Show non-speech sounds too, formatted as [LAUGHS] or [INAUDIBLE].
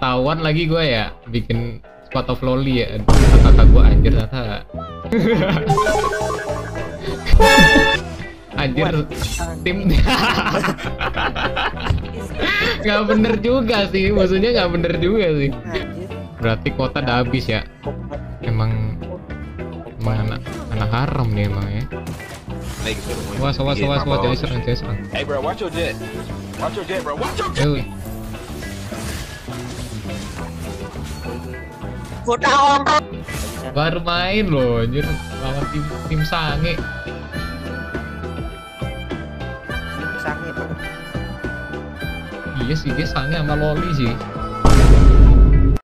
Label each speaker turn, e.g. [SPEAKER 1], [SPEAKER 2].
[SPEAKER 1] ketahuan lagi gue ya bikin spot of loli ya. Aduh, kakak gue anjir ternyata. [LAUGHS] Anjir tim. Nggak bener juga sih maksudnya nggak bener juga sih. Berarti kota udah habis ya. Emang emang anak anak haram nih emang ya. Was was was
[SPEAKER 2] my
[SPEAKER 1] was jangan
[SPEAKER 2] balls.
[SPEAKER 1] serang jangan serang
[SPEAKER 2] Hey, bro, watch your jet. Watch your jet, bro. Watch your jet.
[SPEAKER 1] Euy. baru main loh anjir lawan tim tim sange
[SPEAKER 3] Sange.
[SPEAKER 1] iya sih dia sange sama loli sih